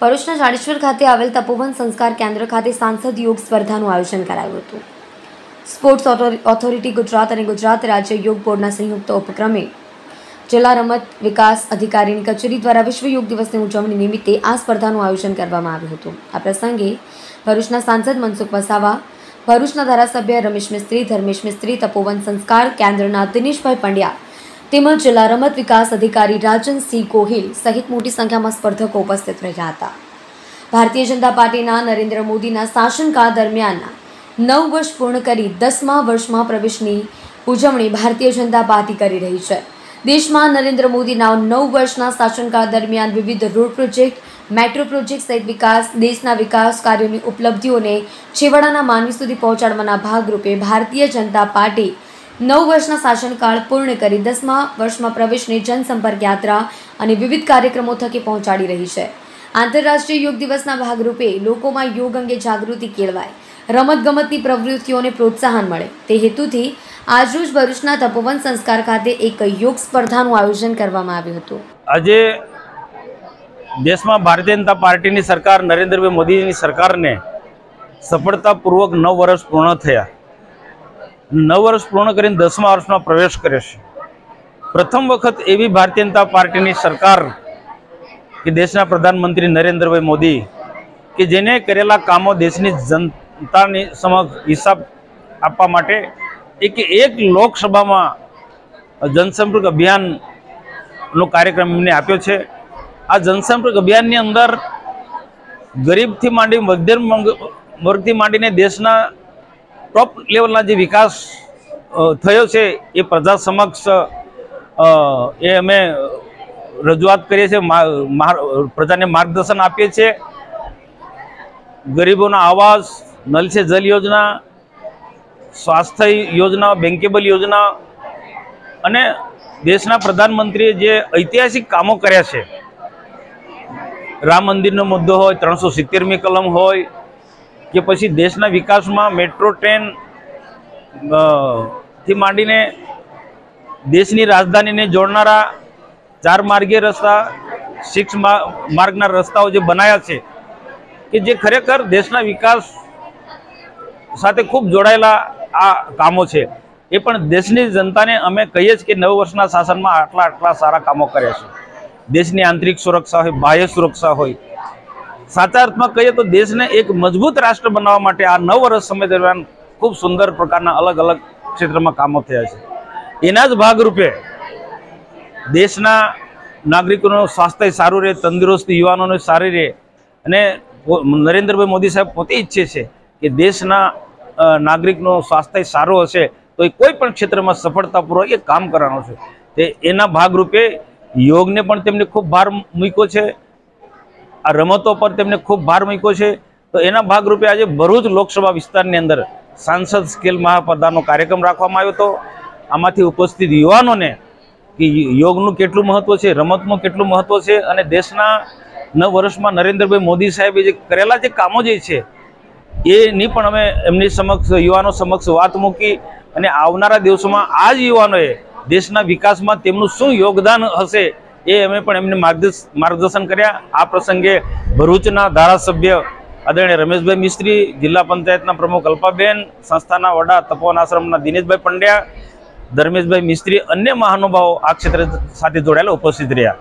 ભરૂચના જાડેશ્વર ખાતે આવેલ તપોવન સંસ્કાર કેન્દ્ર ખાતે સાંસદ યોગ સ્પર્ધાનું આયોજન કરાયું હતું. સ્પોર્ટ્સ ઓથોર- ઓથોરિટી ગુજરાત અને ગુજરાત રાજ્ય યોગ બોર્ડના સંયુક્ત ઉપક્રમે જિલ્લા રમત વિકાસ અધિકારીની કચેરી દ્વારા વિશ્વ યોગ દિવસની ઉજવણી નિમિત્તે આ સ્પર્ધાનું આયોજન કરવામાં આવ્યું હતું. આ પ્રસંગે ભરૂચના સાંસદ મનસુખ વસાવા, ભરૂચના ધારાસભ્ય રમેશ મિસ્ત્રી, ધર્મેશ મિસ્ત્રી, તપોવન સંસ્કાર કેન્દ્રના દિનેશભાઈ પંડ્યા તેમજ જિલ્લા રમત વિકાસ અધિકારી રાજનસિંહ ગોહિલ સહિત મોટી સંખ્યામાં સ્પર્ધકો ઉપસ્થિત રહ્યા હતા. ભારતીય જનતા પાર્ટીના નરેન્દ્ર મોદીના શાસનકાળ દરમિયાનના નવ વર્ષ પૂર્ણ કરી દસમા વર્ષમાં પ્રવેશની ઉજવણી ભારતીય જનતા પાર્ટી કરી રહી છે. દેશમાં નરેન્દ્ર મોદીના નવ વર્ષના શાસનકાળ દરમિયાન વિવિધ રોડ પ્રોજેક્ટ, મેટ્રો પ્રોજેક્ટ સહિત વિકાસ, દેશના વિકાસ કાર્યોની ઉપલબ્ધિઓને છેવાડાના માનવી સુધી પહોંચાડવાના ભાગરૂપે ભારતીય જનતા પાર્ટી નવ વર્ષના શાસનકાળ પૂર્ણ કરી દસમા વર્ષમાં પ્રવેશની જનસંપર્ક યાત્રા અને વિવિધ કાર્યક્રમો થકી પહોંચાડી રહી છે. આંતરરાષ્ટ્રીય યોગ દિવસના ભાગરૂપે લોકોમાં યોગ અંગે જાગૃતિ કેળવાય. રમતગમતની પ્રવૃત્તિઓને પ્રોત્સાહન મળે. તે હેતુથી આજરોજ ભરૂચના તપોવન સંસ્કાર ખાતે એક યોગ સ્પર્ધાનું આયોજન કરવામાં આવ્યું હતું. આજે દેશમાં ભારતીય જનતા પાર્ટીની સરકાર, નરેન્દ્રભાઈ મોદીની સરકારને સફળતાપૂર્વક નવ વર્ષ પૂર્ણ થયા. નવ વર્ષ પૂર્ણ કરીને દસમા વર્ષમાં પ્રવેશ કર્યો છે. પ્રથમ વખત એવી ભારતીય જનતા પાર્ટીની સરકાર કે દેશના પ્રધાનમંત્રી નરેન્દ્રભાઈ મોદી કે જેને કરેલા કામો દેશની જનતાની સમક્ષ હિસાબ આપવા માટે એક એક લોકસભામાં જનસંપર્ક અભિયાનનો કાર્યક્રમ એમને આપ્યો છે. આ જનસંપર્ક અભિયાનની અંદર ગરીબથી માંડી મધ્યમ વર્ગથી માંડીને દેશના ટોપ લેવલના જે વિકાસ થયો છે એ પ્રજા સમક્ષ એ અમે રજૂઆત કરીએ છીએ પ્રજાને માર્ગદર્શન આપીએ છીએ. ગરીબોના આવાસ, નલ છે જલ યોજના, સ્વાસ્થ્ય યોજના બેન્કેબલ યોજના અને દેશના પ્રધાનમંત્રીએ જે ઐતિહાસિક કામો કર્યા છે. રામ મંદિરનો મુદ્દો હોય, ત્રણસો સિત્તેરમી કલમ હોય કે પછી દેશના વિકાસમાં મેટ્રો ટ્રેનથી માંડીને દેશની રાજધાનીને જોડનારા ચાર માર્ગીય રસ્તા સિક્સ માર્ગના રસ્તાઓ જે બનાવ્યા છે, કે જે ખરેખર દેશના વિકાસ સાથે ખૂબ જોડાયેલા આ કામો છે. એ પણ દેશની જનતાને અમે કહીએ છીએ કે નવ વર્ષના શાસનમાં આટલા આટલા સારા કામો કર્યા છે. દેશની આંતરિક સુરક્ષા હોય, બાહ્ય સુરક્ષા હોય સાચા અર્થમાં કહીએ તો દેશને એક મજબૂત રાષ્ટ્ર બનાવવા માટે આ નવ વર્ષ સમય દરમિયાન ખૂબ સુંદર પ્રકારના અલગ અલગ ક્ષેત્રમાં કામો થયા છે. એના જ ભાગરૂપે દેશના નાગરિકોનું સ્વાસ્થ્ય સારું રહે, તંદુરસ્ત, યુવાનોને સારી રહે અને નરેન્દ્રભાઈ મોદી સાહેબ પોતે ઈચ્છે છે કે દેશના નાગરિકનું સ્વાસ્થ્ય સારું હશે તો એ કોઈ પણ ક્ષેત્રમાં સફળતાપૂર્વક એ કામ કરવાનું છે. તે એના ભાગરૂપે યોગને પણ તેમને ખૂબ ભાર મૂક્યો છે. આ રમતો પર તેમને ખૂબ ભાર મૂક્યો છે. તો એના ભાગરૂપે આજે ભરૂચ લોકસભા વિસ્તારની અંદર સાંસદ સ્કેલ મહાપ્રધાનનો કાર્યક્રમ રાખવામાં આવ્યો હતો. આમાંથી ઉપસ્થિત યુવાનોને કે યોગનું કેટલું મહત્વ છે, રમતનું કેટલું મહત્વ છે અને દેશના નવ વર્ષમાં નરેન્દ્રભાઈ મોદી સાહેબે જે કરેલા જે કામો જે છે, એની પણ અમે એમની સમક્ષ યુવાનો સમક્ષ વાત મૂકી અને આવનારા દિવસોમાં આ જ યુવાનોએ દેશના વિકાસમાં તેમનું શું યોગદાન હશે એ અમે પણ એમને માર્ગદર્શ, માર્ગદર્શન કર્યા. આ પ્રસંગે ભરૂચના ધારાસભ્ય આદરણીય રમેશભાઈ મિસ્ત્રી, જિલ્લા પંચાયતના પ્રમુખ અલ્પાબેન, સંસ્થાના વડા તપોવન આશ્રમના દિનેશભાઈ પંડ્યા, ધર્મેશભાઈ મિસ્ત્રી અન્ય મહાનુભાવો આ ક્ષેત્ર સાથે જોડાયેલા ઉપસ્થિત રહ્યા.